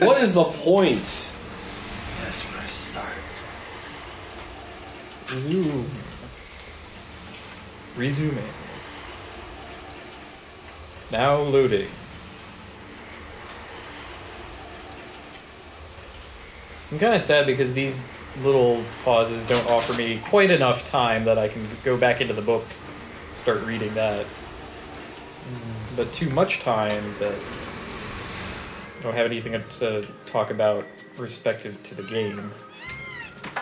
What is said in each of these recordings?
What is the point? Yes, press start. Resume. Resume. Now loading. I'm kind of sad because these little pauses don't offer me quite enough time that I can go back into the book, start reading that. But too much time that I don't have anything to talk about respective to the game.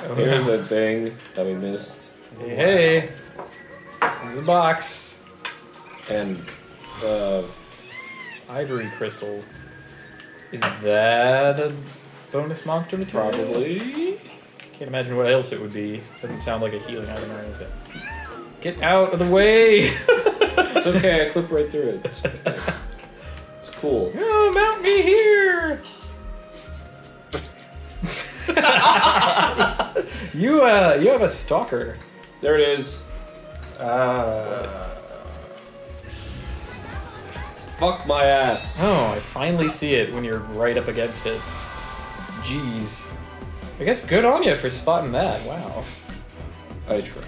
Oh, Here's no. a thing that we missed. Hey, hey, there's a box. And uh, Ivory crystal. Is that a bonus monster material? probably. Can't imagine what else it would be. Doesn't sound like a healing item or anything. Get out of the way! It's okay, I clip right through it. It's, okay. It's cool. oh, mount me here! you uh, you have a stalker. There it is. Uh, Fuck my ass. Oh, I finally see it when you're right up against it. Jeez. I guess good on you for spotting that. Wow. I try.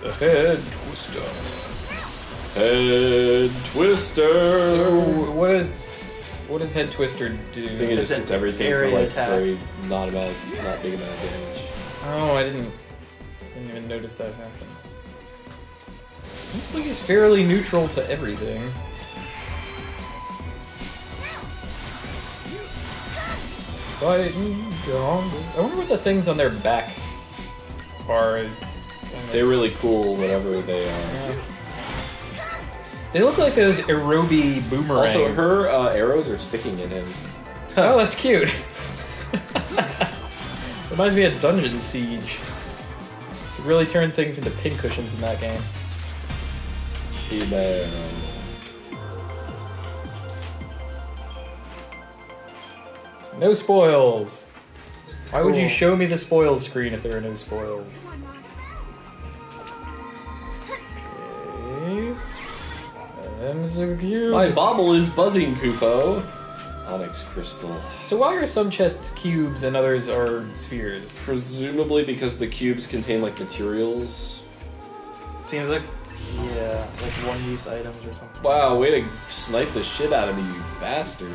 The head twister. Head twister. So what is what does head twister do? I think it It's just an hits everything for like attack. very not amount, not big amount of damage. Oh, I didn't didn't even notice that happen. Looks like he's fairly neutral to everything. Fighting I wonder what the things on their back are. They're really cool, whatever they are. Yeah. They look like those aerobi boomerangs. Also, her uh, arrows are sticking in him. Oh, that's cute. Reminds me of Dungeon Siege. It really turned things into pincushions in that game. He-Man. No spoils. Why would you show me the spoils screen if there are no spoils? And so cute. My bauble is buzzing, Kupo. Onyx crystal. So why are some chests cubes and others are spheres? Presumably because the cubes contain like materials. seems like yeah, like one-use items or something. Wow, way to snipe the shit out of me, you bastard.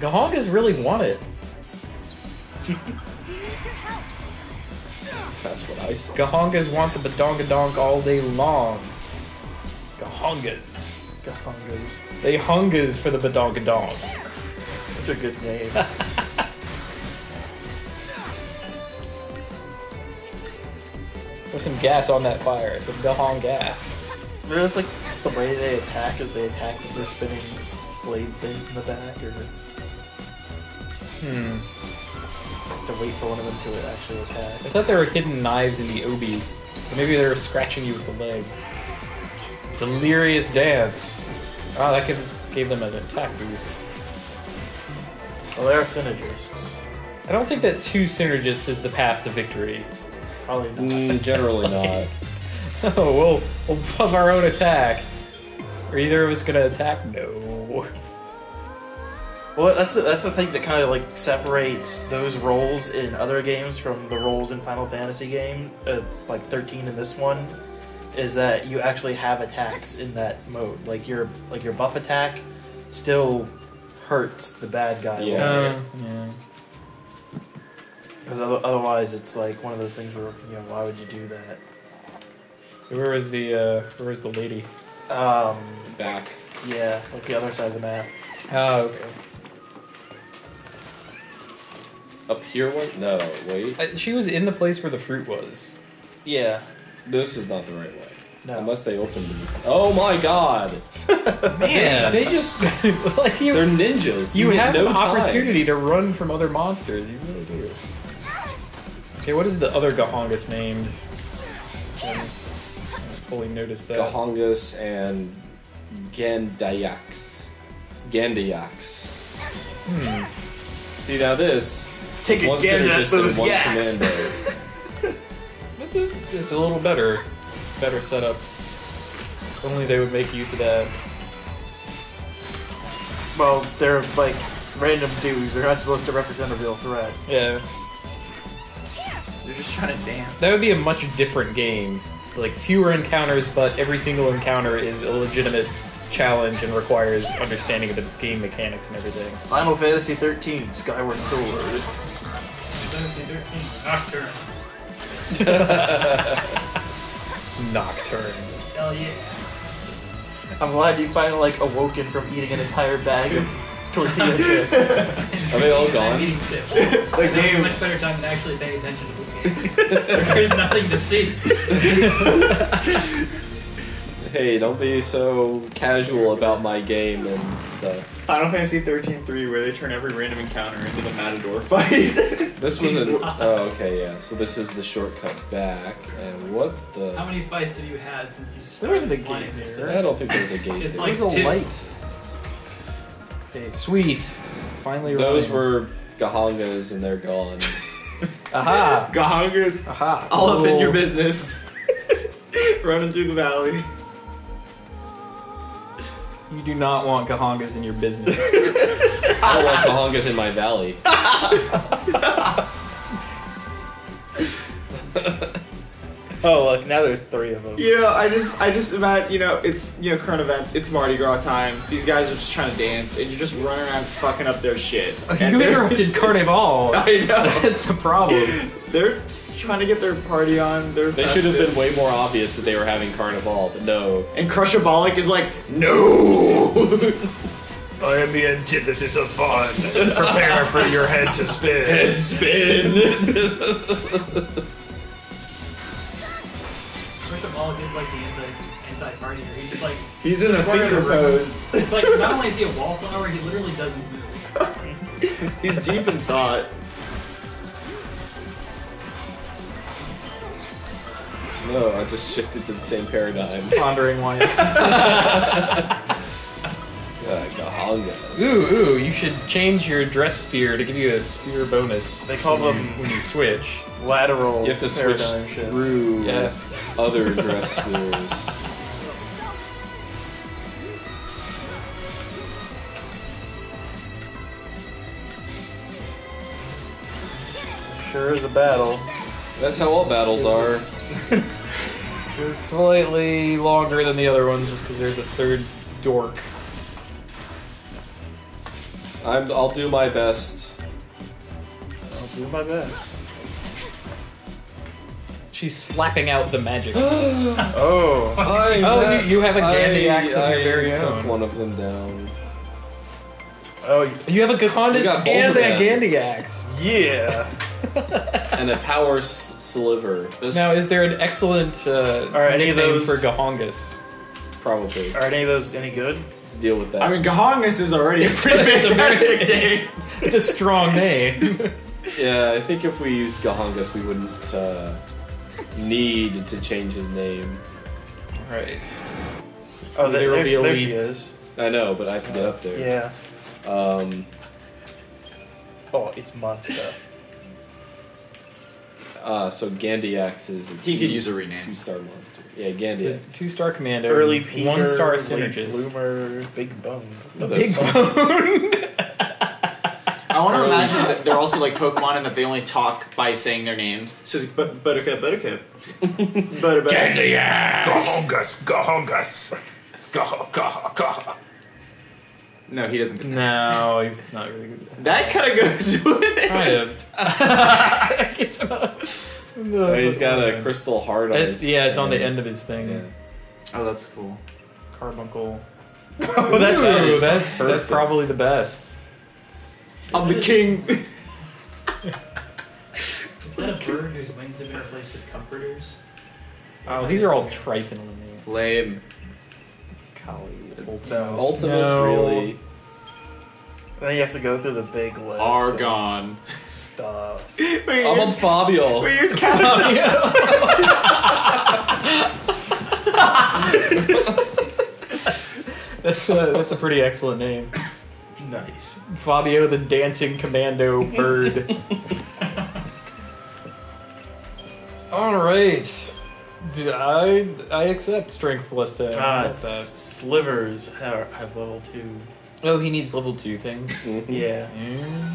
Gahongas really want it. That's what I said. Gahongas want the badongadonk all day long. Gahongas. Gahongas. They hungas for the badongadonk. Such a good name. Put some gas on that fire. Some Gahong gas. It's like the way they attack is they attack with their spinning blade things in the back, or Hmm. to wait for one of them to actually attack. I thought there were hidden knives in the obi. But maybe they were scratching you with the leg. Delirious dance. Oh, that could gave them an attack boost. Well, they are synergists. I don't think that two synergists is the path to victory. Probably not. Mm, generally Like- not. Oh, we'll we'll pump our own attack. Are either of us gonna attack? No. Well, that's the, that's the thing that kind of like separates those roles in other games from the roles in Final Fantasy game, uh, like 13 in this one, is that you actually have attacks in that mode. Like your like your buff attack still hurts the bad guy. Yeah. Um, yeah. Because otherwise, it's like one of those things where you know why would you do that? So where is the uh, where was the lady? Um, Back. yeah, like the other side of the map. Oh, okay. Up here one? No, wait. Uh, she was in the place where the fruit was. Yeah. This is not the right way. No. Unless they opened the... Oh my god! Man, They just... like you, They're ninjas. you get have no an time. opportunity to run from other monsters. You really do. Okay, what is the other Gahongus named? I haven't fully noticed that. Gahongas and Gandayax. Gandayax. Hmm. See, now this... Take a one gander at those one yaks. commando. It's, it's, it's a little better, better setup. If only they would make use of that. Well, they're like random dudes. They're not supposed to represent a real threat. Yeah. They're just trying to dance. That would be a much different game. Like fewer encounters, but every single encounter is a legitimate challenge and requires understanding of the game mechanics and everything. Final Fantasy 13 Skyward Sword. Final Fantasy 13, Nocturne. Nocturne. Hell yeah. I'm glad you finally like awoken from eating an entire bag of tortilla chips. Are they all gone? I'm gone? eating chips. Like I have they a much better time than actually paying attention to this game. There's nothing to see. Hey, don't be so casual about my game and stuff. Final Fantasy 13 3, where they turn every random encounter into the Matador fight. This was a. Oh, okay, yeah. So this is the shortcut back, and what the. How many fights have you had since you started There wasn't a playing game this there. I don't think there was a gate. It's there. like There's a two. light. Okay, sweet. Finally Those running. were Gahangas, and they're gone. Aha! Gahanga's Aha! all up in your business. Running through the valley. You do not want Gahangas in your business. I don't want Gahangas in my valley. oh look, now there's three of them. You know, I just, I just imagine, you know, it's, you know, current events. It's Mardi Gras time. These guys are just trying to dance, and you're just running around fucking up their shit. And you they're- interrupted Carnival. I know. That's the problem. They're trying to get their party on. They're They should have been way more obvious that they were having carnival, but no. And Crushabolic is like, no. I am the antithesis of fun. Prepare for your head to spin. Head spin. First of all, it's like the anti anti partier. He's like He's in a Corner of the finger pose. it's like not only is he a wallflower, he literally doesn't move. He's deep in thought. No, I just shifted to the same paradigm. Pondering why. Uh, Ooh, ooh, you should change your dress sphere to give you a sphere bonus. They call when them- you- when you switch. Lateral. You have to switch shifts. through Yes. other dress spheres. Sure is a battle. That's how all battles are. It's slightly longer than the other ones just because there's a third dork. I'm, I'll do my best. I'll do my best. She's slapping out the magic. Oh. I, Oh, you- you have a Gandhi axe of your I very took own. one of them down. Oh You have a We Gahandas got both and a them. Gandhi axe. yeah. And a power s- sliver. Those Now, is there an excellent uh, Are any of nickname those- for Gahongas? probably. Are any of those any good? Let's deal with that. I mean, Gahangas is already a pretty It's a very- fantastic name. It's a strong name. yeah, I think if we used Gahangas, we wouldn't uh, need to change his name. right. Oh, There there, will there, be a there lead. she is. I know, but I have to get up there. Yeah. Um, Oh, it's monster. Uh, so Gandiax is a He two- could use a rename. two-star monster. Yeah, It's a Gandiax. two-star commander, Early Peaker, one star late synergist. Bloomer, Big Bone. Big bone. I want to imagine that they're also like Pokemon and that they only talk by saying their names. So, it's but Buttercup, Buttercup, Butter, Butter. Gahongas, Gahongas. Gah, gah, gah. No, he doesn't. no, he's not really good. That kind of goes with it. Kind of. Oh, he's got a crystal heart on It's, his. yeah, it's on the end of his thing. Yeah. Oh, that's cool. Carbuncle. Oh, that's Ooh, is that's that's probably the best. I'm the king. Is that a bird whose wings have been replaced with comforters? Oh, these are all trifling. Lame. Kali, Ultimus. Ultimus, No. really. And then you have to go through the big list. of Argon. Stuff. I'm on Fabio. Where you're casting. That's a, that's a pretty excellent name. Nice. Fabio the dancing commando bird. All right. D- I I accept strength Lista. Ah, it's slivers have, have level two. Oh, he needs level two things. Yeah. Mm.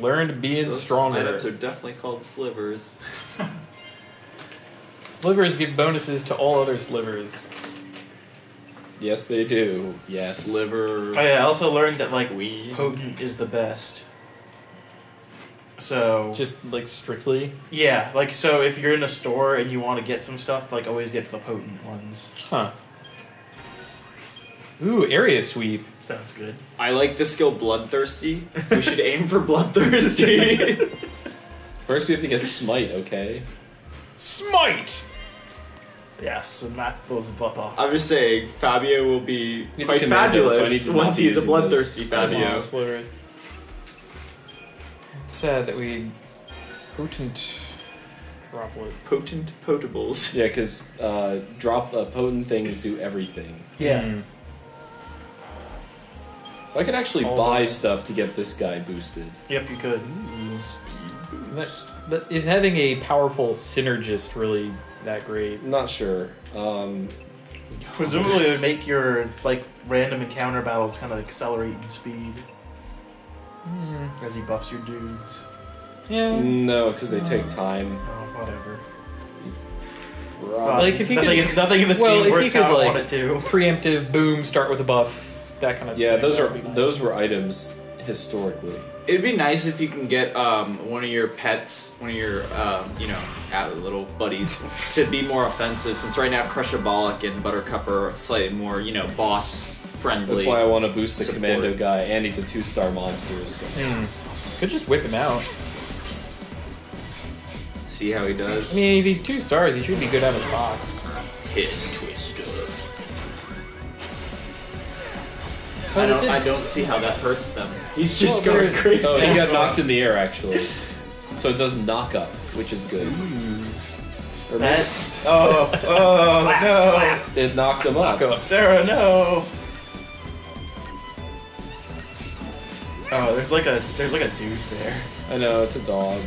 Learned being Those stronger. items are definitely called slivers. Slivers give bonuses to all other slivers. Yes, they do. Yes. Sliver. Oh yeah, I also learned that like Weed. potent is the best. So Just like strictly. yeah, like so if you're in a store and you want to get some stuff, like always get the potent ones. Huh. Ooh, area sweep. Sounds good. I like the skill bloodthirsty. We should aim for bloodthirsty. First, we have to get smite. Okay. Smite! Yes, smack those butt off. I'm just saying, Fabio will be He's quite commando, so fabulous once be he's a bloodthirsty those. Fabio. Slivers. Sad that we potent droplet. Potent potables. Yeah, because uh, drop uh, potent things do everything. Yeah. Hmm. So I could actually All buy the- stuff to get this guy boosted. Yep, you could. That, that is having a powerful synergist really that great? Not sure. Um, Presumably, it would make your like random encounter battles kind of accelerate in speed Hmm. as he buffs your dudes. Yeah. no, because they take time. Oh, whatever. Right. Like, if you nothing, could- nothing in this well, if game you works could, how I like- want it to. Preemptive boom, start with a buff, that kind of yeah, thing. those That are nice. those were items historically. It'd be nice if you can get um, one of your pets, one of your um, you know little buddies, to be more offensive. Since right now Crushabolic and Buttercup are slightly more you know boss friendly. That's why I want to boost the Support. commando guy, and he's a two-star monster. So. Hmm. Could just whip him out. See how he does. I mean, if he's two stars, he should be good out of the box. Hit twister. I don't. I don't see how that hurts them. He's just Well, going crazy. Oh, he got knocked in the air actually, so it does knock up, which is good. Or maybe That. Oh, oh no, it knocked him up. Serah, no. Oh, there's like a there's like a dude there. I know it's a dog.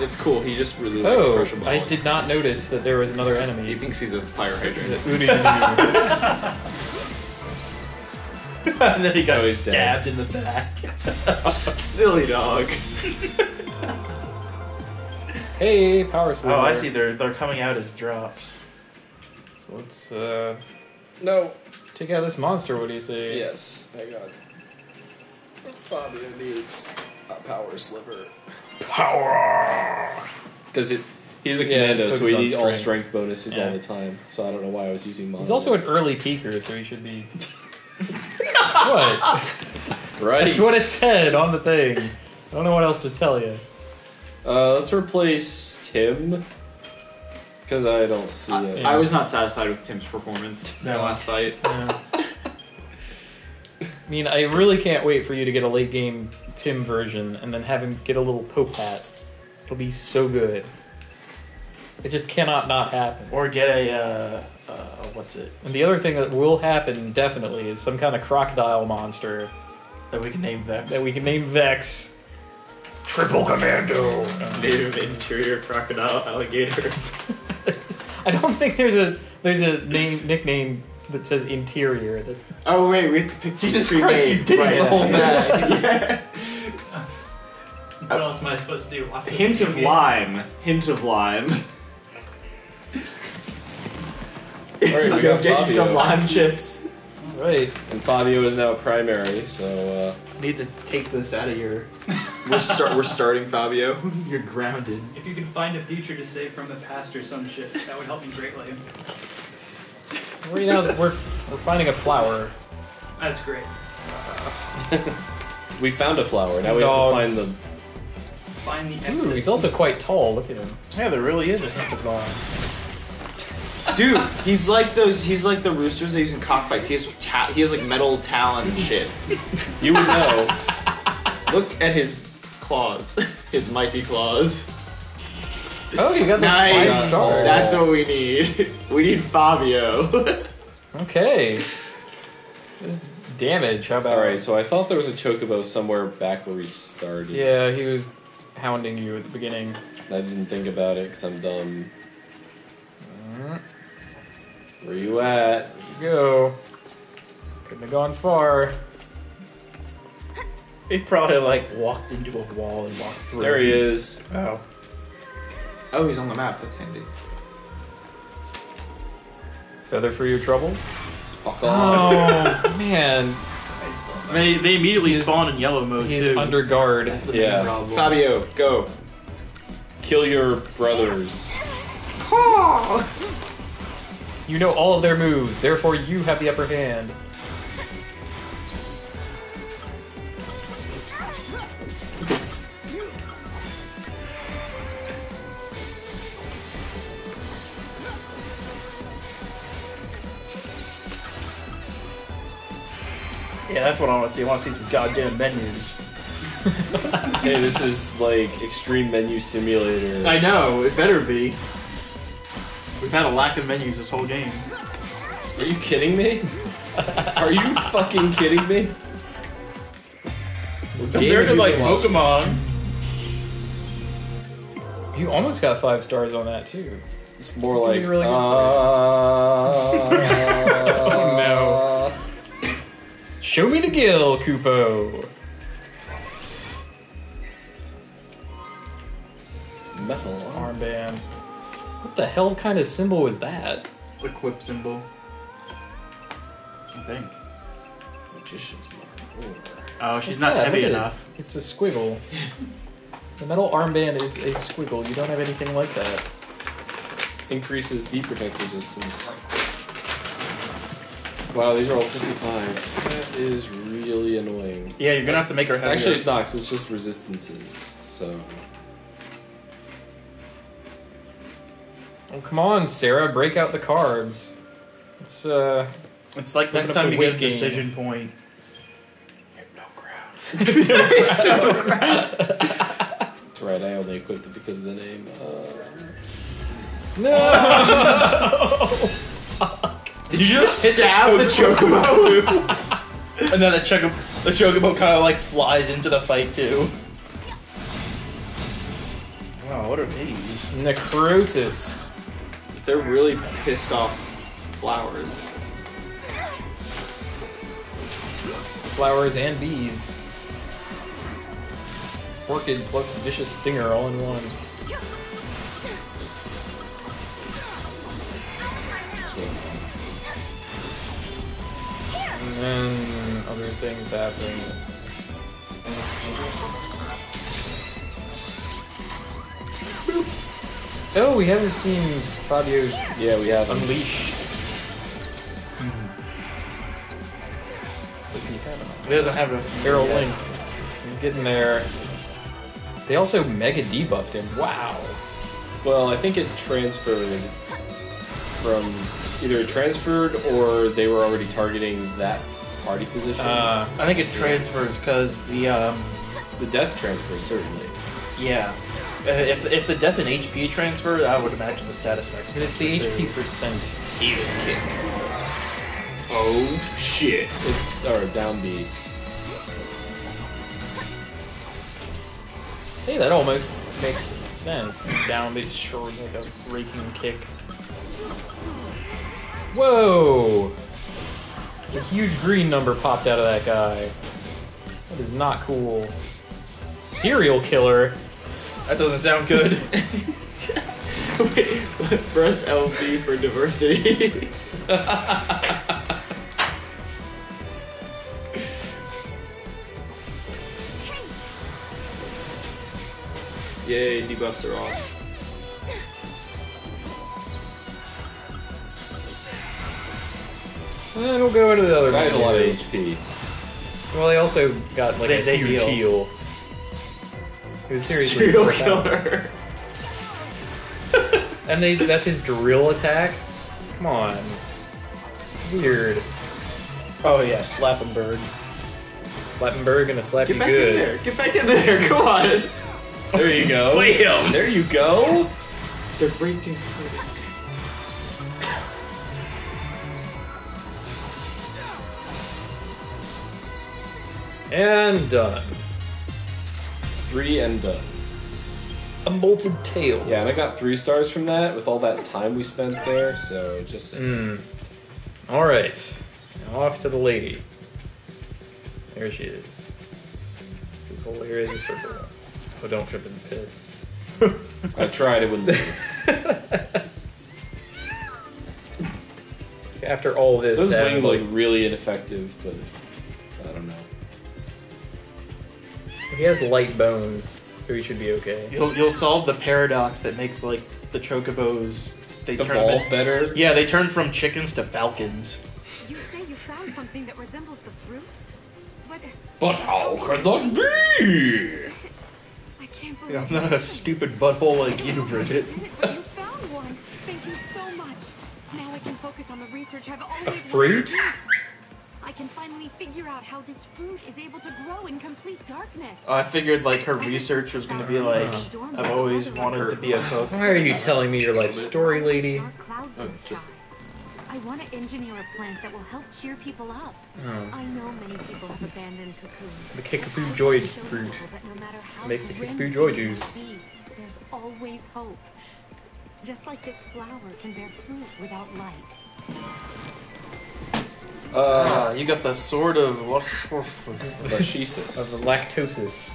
It's cool. He just really Oh, likes Crushabolic. I did not notice that there was another enemy. He thinks he's a fire hydrant. The Uni- and then he got Oh, he's dead. stabbed in the back. Silly dog. hey, power sliver. Oh, I see. They're they're coming out as drops. So let's uh, No. let's take out this monster. What do you say? Yes, I got. Fabio needs a power sliver Power! because it. He's a Yeah, commando, so focus he needs all strength. strength bonuses Yeah. all the time. So I don't know why I was using mine. He's also an early peaker, so he should be. what? right. That's what it said on the thing. I don't know what else to tell you. Uh, let's replace Tim because I don't see I, it. I was not satisfied with Tim's performance in the No. last fight. Yeah. I mean, I really can't wait for you to get a late game Tim version and then have him get a little Pope hat. It'll be so good. It just cannot not happen. Or get a uh, uh, what's it And the other thing that will happen definitely is some kind of crocodile monster that we can name Vex. that we can name Vex. Triple commando! Native interior crocodile alligator. I don't think there's a there's a name nickname that says interior. That, Oh wait, we have to pick Jesus three Christ, you did right. the whole yeah. What else am I supposed to do? Watch Hint of game? lime. Hint of lime. Alright, we got Get you some Fabio. lime chips. right. And Fabio is now primary, so uh, need to take this out of here. We're start. We're starting Fabio. You're grounded. If you could find a future to save from the past or some shit, that would help me greatly. Right now we're we're finding a flower. That's great. we found a flower. Now we Dogs. have to find the. Find the Ooh, exit. he's also quite tall. Look at him. Yeah, there really is a hint of lime. Dude, he's like those. He's like the roosters they use in cockfights. He has ta- he has like metal talon and shit. You would know. Look at his claws. His mighty claws. Oh, you got this Nice. five star. That's what we need. We need Fabio. Okay. This damage. How about? All right, so I thought there was a chocobo somewhere back where we started. Yeah, he was hounding you at the beginning. I didn't think about it because I'm dumb. Mm, Where you at? There you go. Good have gone far. He probably like walked into a wall and walked through. There he is. Oh. Oh, he's on the map. That's handy. Feather for your troubles. Fuck oh, off. Oh man, They, they immediately He's- spawn in yellow mode he's too. under guard. That's Yeah. Fabio, go. Kill your brothers. You know all of their moves, therefore you have the upper hand. Yeah, that's what I want to see. I want to see some goddamn menus. Hey, this is like Extreme Menu Simulator. I know it better be. We've had a lack of menus this whole game. Are you kidding me? Are you fucking kidding me? Compared to like Pokemon, You almost got five stars on that too. It's more gonna like. really uh, no. Show me the gil, Kupo. Metal. Armband. What the hell kind of symbol is that? equip symbol. I think. Magician's mark. Oh, she's not Yeah, heavy look at it. enough. It's a squiggle. the metal armband is a squiggle. You don't have anything like that. Increases Deprotect resistance. Wow, these are all 55. That is really annoying. Yeah, you're gonna have to make her heavier. Actually, it's not, it's just resistances. So. Oh, come on, Serah, break out the cards. It's uh, It's like next time the you get a web game. decision point. Hypno ground. That's right, I only equipped it because of the name. Uh, Did you just stab the chocobo? and then the chocobo, the chocobo kind of like flies into the fight too. Wow, what are these? necrosis. They're really pissed off flowers. Flowers and bees. Orchid plus vicious stinger all in one. And other things happen. Oh, we haven't seen Fabio's yeah, we have. Unleash. Does he have an He doesn't have a Feral Link? He's getting there. They also mega debuffed him. Wow. Well, I think it transferred from either it transferred or they were already targeting that party position. Uh, I think it transfers because the um the death transfer certainly. yeah. Uh, if, if the death and HP transfer, I would imagine the status next. but it's the HP percent. Even kick. Oh shit. It, or down B. Hey, that almost makes sense. Down the short like a raking kick. Whoa! A huge green number popped out of that guy. That is not cool. Serial killer. That doesn't sound good. Wait, press LB for diversity. Yay, debuffs are off. Eh, and we'll go into the other That has a lot of. HP. Well, they also got like They- a they huge heal. heal. It was seriously Serial killer. And they that's his drill attack? Come on. It's weird. oh yeah, Slappenberg. Slappenberg gonna slap Get you back good. in there. Get back in there. Come on. There you go. Bam! There you go. They're breaking And done. Three and done. A bolted tail. Yeah, and I got three stars from that with all that time we spent there. So just saying. Hmm. Alright. Off to the lady. There she is. This whole area is a circle. Oh, don't jump in the pit. I tried it when After all this, those wings was look really ineffective, but he has light bones, so he should be okay. You'll you'll solve the paradox that makes like the chocobos they turn Evolve in- better. Yeah, they turn from chickens to falcons. You say you found something that resembles the fruit? But uh, But how could that be? is? I can't believe I'm not a stupid butthole like you, Bridget. you did it, but you found one. Thank you so much. Now I can focus on the research I've always fruit? wanted to do. I can finally figure out how this fruit is able to grow in complete darkness. I figured like her research was gonna be like, I've always wanted to be a cook. Why are you telling me your life story, lady? Dark clouds the oh, sky. I want to engineer a plant that will help cheer people up. Oh. I know many people have abandoned cocoon. The Kickapoo Joy fruit. no Makes the grim Kickapoo Joy juice. be, There's always hope. Just like this flower can bear fruit without light. Uh, you got the sword of. Lachesis. Of the lactosis.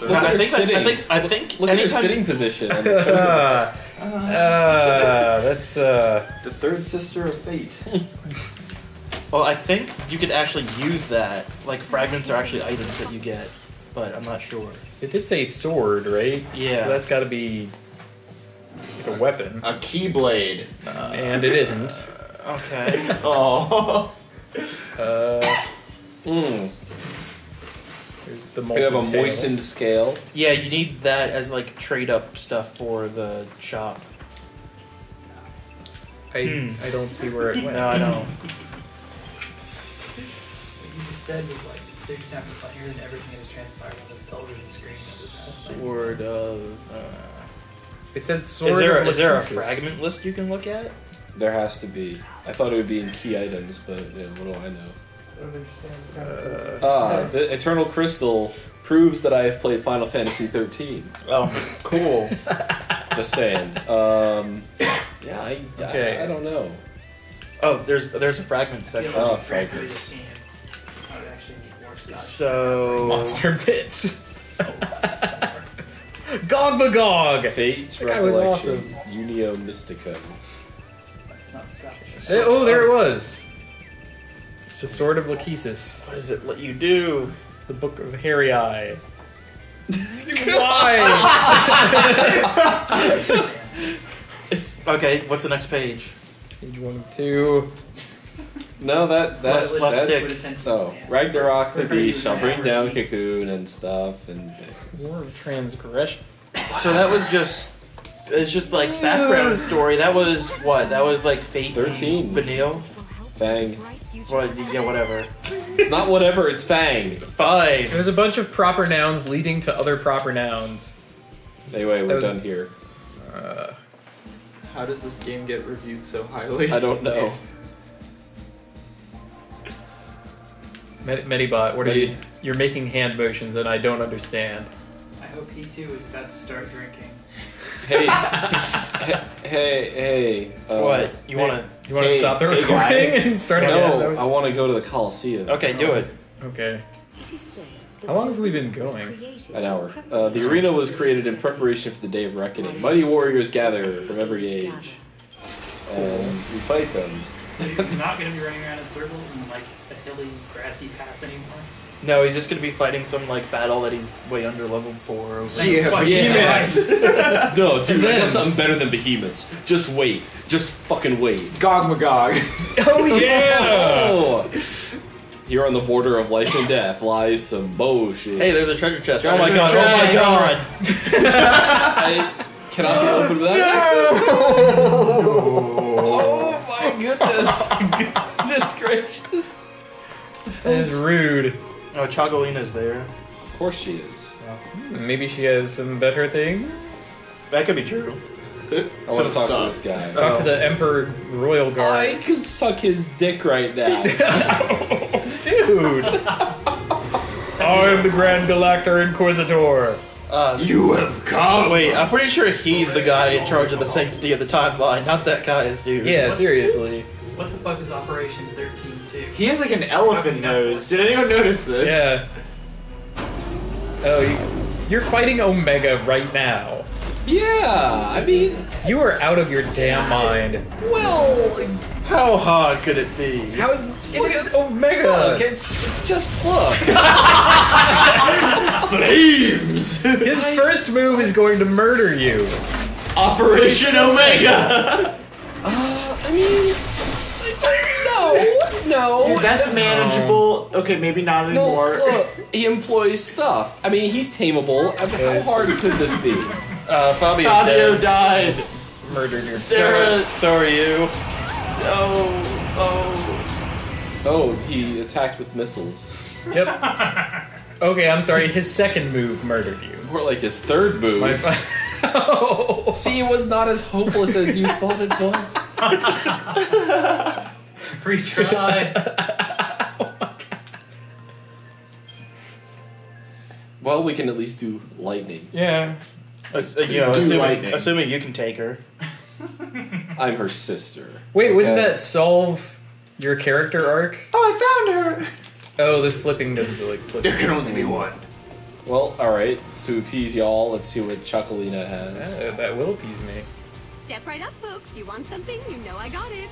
Look I think that's, I think I think Look at her anytime- sitting position. on the chocobo. Ah, ah, that's uh. The third sister of fate. Well, I think you could actually use that. Like fragments are actually items that you get, but I'm not sure. It did say sword, right? Yeah. So that's got to be like a weapon, A keyblade. and it isn't. Okay. Oh. Uh, Mm. there's the We have a molten tail. moistened scale. yeah, you need that as like trade up stuff for the shop. I Hmm. I don't see where it went. No, I don't. What you just said was like 30 times funnier than everything that has transpired on this television screen over the past like, Sword of. Uh, It said sword. is there of is there a Lachesis. fragment list you can look at? There has to be. I thought it would be in key items, but you know, what do I know? I don't. Uh, Ah, the Eternal Crystal proves that I have played Final Fantasy 13. Oh, cool. Just saying. Um, yeah, I, Okay. I, I don't know. Oh, there's there's a fragment section. Oh, frankly, fragments. this game, I would actually need more stuff. So monster bits. Gog Magog. Fate's That guy was Recollection, Unio Mystica. It's not stuff. Eh, Oh, there it was. The Sword of Lachesis. what does it let you do? The Book of Hairy Eye. Why? Okay, what's the next page? Page one of two. No, that that, Left- left that stick. Put attention Oh, span. Ragnarok the Pretty beast shall bring down. Cocoon and stuff and things. War of Transgression. So that was just it's just like background story. That was what? That was like Fate 13. Vanille. Fang. What? Yeah, whatever. It's not whatever, it's Fang. Fine. There's a bunch of proper nouns leading to other proper nouns. Anyway, we're was- done here. Uh, How does this game get reviewed so highly? I don't know. Med- Medibot, what are you? You're making hand motions and I don't understand. I hope he too is about to start drinking. Hey, hey, hey, hey. uh, what? You wanna? You want to Hey, stop the hey, recording guy. and start No, again? I want to go to the Coliseum. Okay, do it. Okay. How long have we been going? An hour. Uh, the arena was created in preparation for the Day of Reckoning. Mighty warriors gather from every age, and we fight them. So you're not going to be running around in circles in like a hilly, grassy pass anymore? No, he's just gonna be fighting some like battle that he's way under level for. Over. Yeah, Fuck Yes. no, dude, I got something better than behemoths. Just wait. Just fucking wait. Gog Magog. Oh yeah! Here on the border of life and death lies some bullshit. Hey, there's a treasure chest. oh my god! Oh my chest. god! I cannot be opened without Oh my goodness! goodness gracious! That is rude. Oh, Chocolina's there. Of course she is. Maybe she has some better things. That could be true. I want to talk to this guy. Talk to Oh. the Emperor Royal Guard. I Guard. could suck his dick right now. Dude! I am the Grand Galactor Inquisitor. Uh, you have come. wait, I'm pretty sure he's the guy in charge of the sanctity of the timeline, not that guy's dude. Yeah, seriously. What the fuck is Operation 13 2? He has like an elephant nose. Did anyone notice this? Yeah. Oh, you, you're fighting Omega right now. Yeah, I mean, You are out of your damn mind. well, How hard could it be? how Look at Omega. look, it's it's just look. Flames! His first move is going to murder you. Operation Omega! Uh, I mean, no, no. That's manageable. Okay, maybe not No, anymore. look, he employs stuff. I mean, he's tameable. I mean, how hard could this be? Uh, Fabio's Fabio dead. died. Murdered your Serah. So are you. No. Oh. Oh, he attacked with missiles. Yep. Okay, I'm sorry. His second move murdered you. Or like his third move. My fi- oh. See, it was not as hopeless as you thought it was. Retry. Well, we can at least do lightning. Yeah. Ass- uh, you know, Do assuming, lightning. assuming you can take her. I'm her sister. Wait, wouldn't that solve your character arc? Oh, I found her. Oh, the flipping doesn't like flip. There can only be one. Well, alright. To appease y'all, let's see what Chocolina has. Yeah, that will appease me. Step right up, folks. You want something? You know I got it.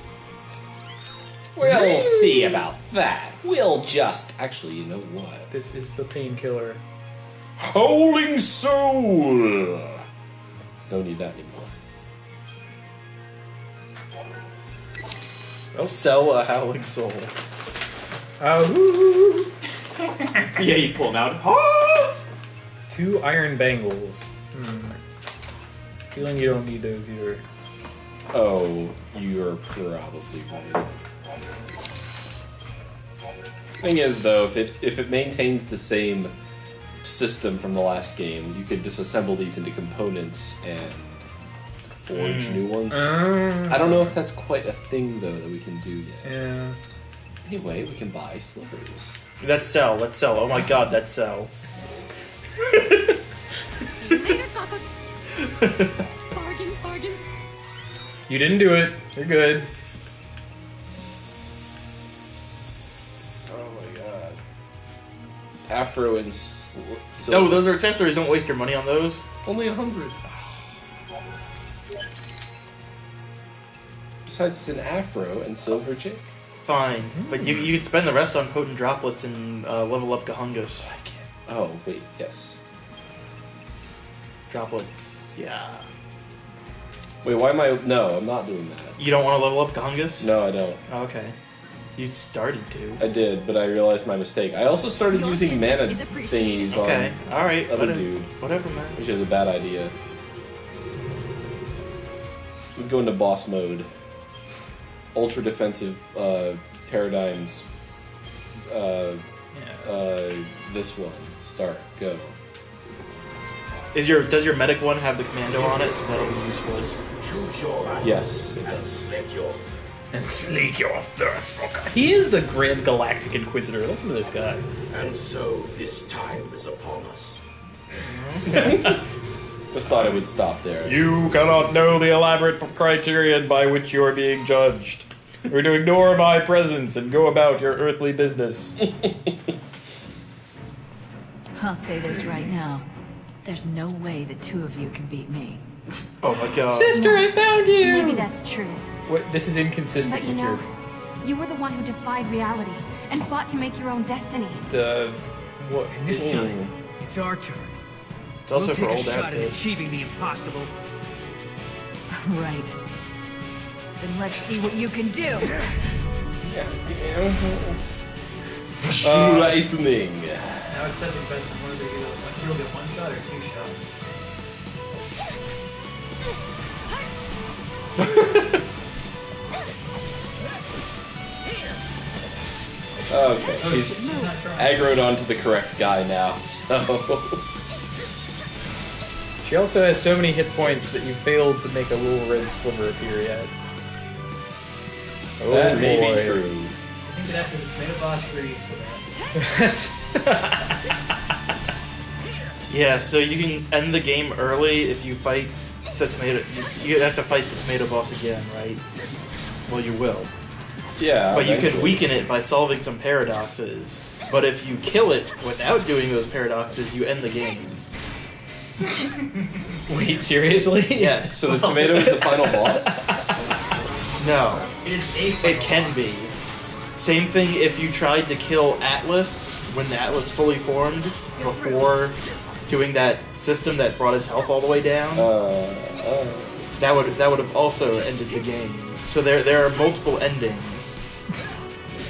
We'll see about that. We'll just. Actually, you know what? This is the painkiller. Howling Soul! Don't need that anymore. I'll Sell a howling soul. Oh, Yeah, you pull him out. Two iron bangles. Hmm. Feeling you don't need those either. Oh, you're probably right. Thing is, though, if it if it maintains the same system from the last game, you could disassemble these into components and forge new ones. Uh, I don't know if that's quite a thing though that we can do yet. Yeah. Anyway, we can buy slippers. Let's sell. Let's sell. Oh my god, that's sell. See you later, chocolate. bargain, bargain. You didn't do it. You're good. Afro and sl- No, silver. Oh, those are accessories. Don't waste your money on those. It's only a hundred. Besides, it's an afro and silver chick. Fine, but you you can spend the rest on potent droplets and uh, level up Gahungus. I can't. Oh wait, yes. Droplets, yeah. Wait, why am I? No, I'm not doing that. You don't want to level up Gahungus? No, I don't. Oh, okay. You started to. I did, but I realized my mistake. I also started Your using mana business is appreciated. thingies Okay, on all right. other Whatever, dude, whatever, man. which is a bad idea. Let's go into boss mode. Ultra defensive uh, paradigms. Uh, Yeah. uh, this one. Start. Go. Is your does your medic one have the commando on it? That'll be useful. Yes, it does. And slake your thirst for He is the Grand Galactic Inquisitor. Listen to this guy. And so this time is upon us. Just thought it would stop there. You cannot know the elaborate criterion by which you are being judged. Or to ignore my presence and go about your earthly business. I'll say this right now. There's no way the two of you can beat me. Oh my god. Sister, I found you! Maybe that's true. What, this is inconsistent But you with know, your. you were the one who defied reality and fought to make your own destiny. Uh, what? And this time, it's our turn. It's also we'll for take a old shot at achieving the impossible. Right. Then let's see what you can do. Lightning. Now except for Benson, whether you get, you'll get one shot or two shot. Okay, Oh, she's she's not trying. aggroed onto the correct guy now, so. She also has so many hit points that you failed to make a little red sliver appear yet. Oh that may be true. I think that after the tomato boss grease to that. That's Yeah, so you can end the game early if you fight the tomato. You, you have to fight the tomato boss again, right? Well, you will. Yeah, but you can weaken it by solving some paradoxes. But if you kill it without doing those paradoxes, you end the game. Wait, seriously? Yes. So the tomato is the final boss. No. It is a It final can be. Same thing if you tried to kill Atlas when Atlas fully formed before doing that system that brought his health all the way down. Uh, uh, that would that would have also ended the game. So there there are multiple endings.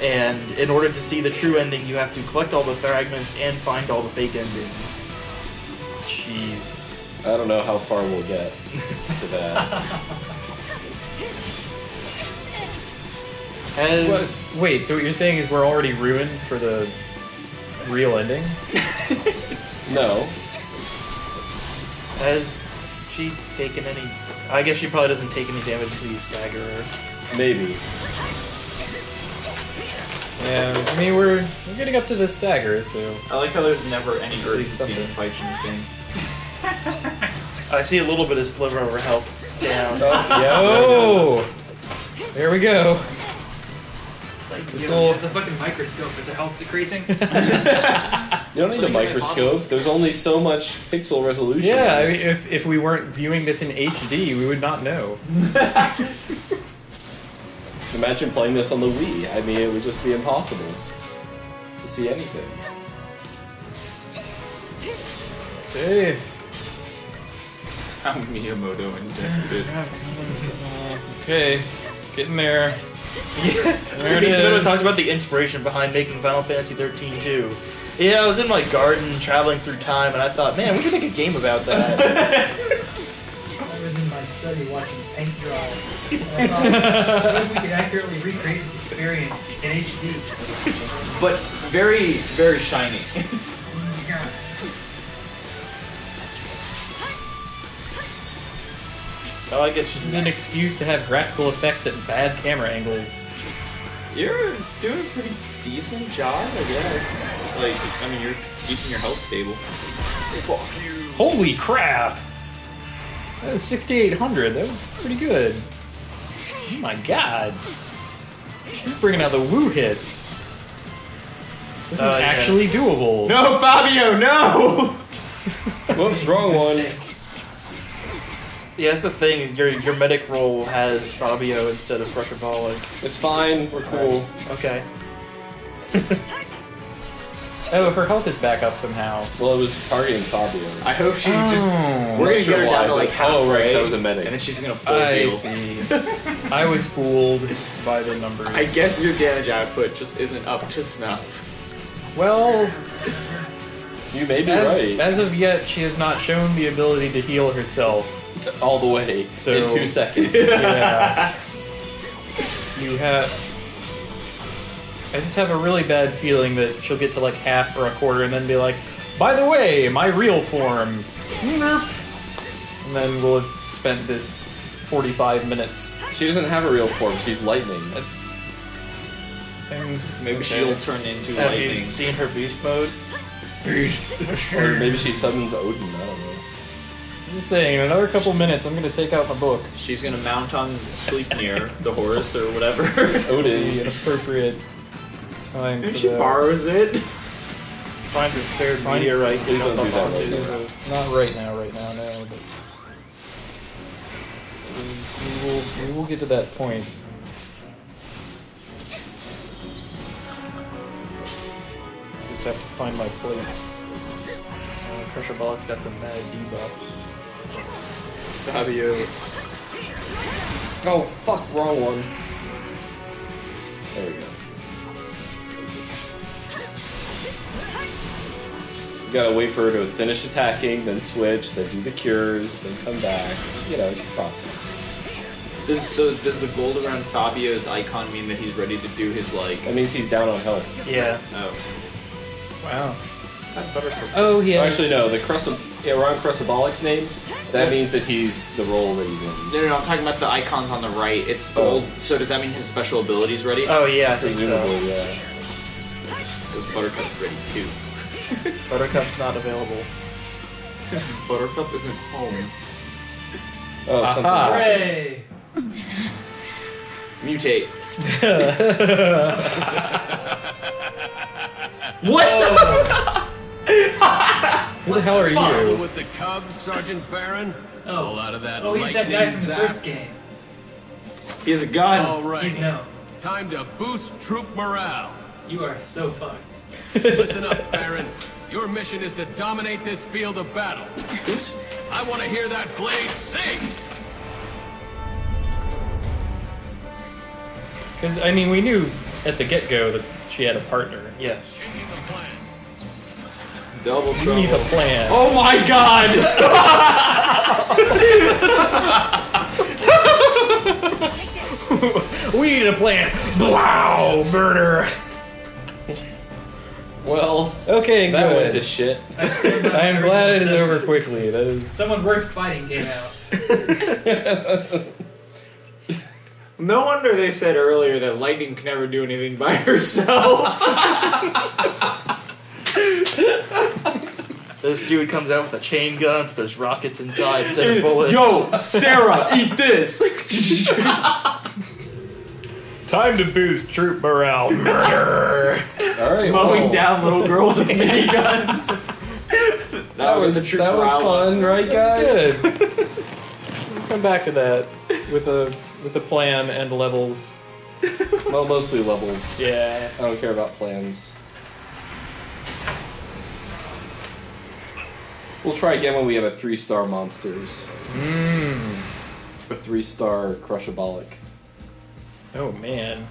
And in order to see the true ending, you have to collect all the fragments and find all the fake endings. Jeez. I don't know how far we'll get to that. Has Wait, so what you're saying is we're already ruined for the real ending? No. has she taken any? I guess she probably doesn't take any damage to the staggerer. Maybe. Yeah, I mean we're we're getting up to the stagger, so I like how there's never any urgency in something. fights in this game. I see a little bit of sliver over health down. Oh, yo! There we go. It's like This you little- have the fucking microscope. Is their health decreasing? You don't need a What do you mean microscope. There's only so much pixel resolution. Yeah, I mean, if, if we weren't viewing this in HD, we would not know. Imagine playing this on the Wii. I mean, it would just be impossible to see anything. Hey. How Miyamoto injected it. Okay, getting there. Yeah, there it Miyamoto is. talks about the inspiration behind making Final Fantasy 13 too. Yeah, I was in my garden traveling through time, and I thought, man, we should make a game about that. I was in my study watching paint dry. I thought, what if we could accurately recreate this experience in HD? But very, very shiny. I get This is an excuse to have graphical effects at bad camera angles. You're doing a pretty decent job, I guess. Like, I mean, you're keeping your health stable. Holy crap! Uh, that was 6,800. That was pretty good. Oh my god. He's bringing out the woo hits. This is Oh, yeah. actually doable. No, Fabio, no! Whoops, wrong one. Yeah, that's the thing. Your your medic role has Fabio instead of Crusher Baller. It's fine. We're cool. Okay. Oh, her health is back up somehow. Well, it was targeting Fabio. I hope she just. Oh. We're gonna get her down to like halfway. oh, right, 'cause I was a medic. And then she's gonna full I heal. see. I was fooled by the numbers. I guess your damage output just isn't up to snuff. Well, You may be as, right. as of yet, she has not shown the ability to heal herself. All the way So- in two seconds. Yeah. you have. I just have a really bad feeling that she'll get to like half or a quarter and then be like, by the way, my real form. And then we'll have spent this 45 minutes. She doesn't have a real form. She's lightning. And Maybe Okay. she'll turn into Have lightning. you seen her beast mode? Beast. Or maybe she summons Odin. I don't know. I'm just saying, in another couple minutes, I'm gonna take out my book. She's gonna mount on Sleipnir, the horse, or whatever. Odin. an appropriate time. Maybe for she that. borrows it. Finds a spare Fine. meteorite. to Please don't do that onto. later. Not right now, right now, no. But we, we will, we will get to that point. Just have to find my place. Uh, Crusher Bollock's got some mad debuffs. Fabio. Oh, fuck, wrong one. There we go. You gotta wait for her to finish attacking, then switch, then do the cures, then come back. You know, it's a process. Does so does the gold around Fabio's icon mean that he's ready to do his like? That means he's down on health. Yeah. Oh, Wow. Oh, yeah. Actually, no, the Crusab- yeah, around Crucibolic's name, that means that he's the role that he's in. no, no, no, I'm talking about the icons on the right. It's oh. gold. So does that mean his special ability's ready? Oh yeah, I think Presumably, so. yeah. Because Buttercup's ready too. Buttercup's not available. Buttercup isn't home. Oh, Aha. something like Hooray! Mutate. What? Oh. Who the hell are Follow you? with the Cubs, Sergeant Farron. Oh. Pull out of that Oh, he's that guy from the first game. He has a gun. All right. He's known. Time to boost troop morale. You are so fucked. Listen up, Farron. Your mission is to dominate this field of battle. I want to hear that blade sing. Because I mean, we knew at the get-go that she had a partner. Yes. Double We need a plan. Oh my god! We need a plan. Wow, murder. Well, Okay, that good. went to shit. I stand by I am glad it is over quickly. That is. Someone worth fighting came out. No wonder they said earlier that Lightning can never do anything by herself. This dude comes out with a chain gun, but there's rockets inside instead of bullets. Yo, Serah, eat this. Time to boost troop morale. Murder. All right, Mowing well, down little girls with miniguns. That was the that was fun, right, guys? Good. We'll come back to that with a with a plan and levels. Well, mostly levels. Yeah. I don't care about plans. We'll try again when we have a three-star monsters. Mmm. A three-star crushable. Oh man.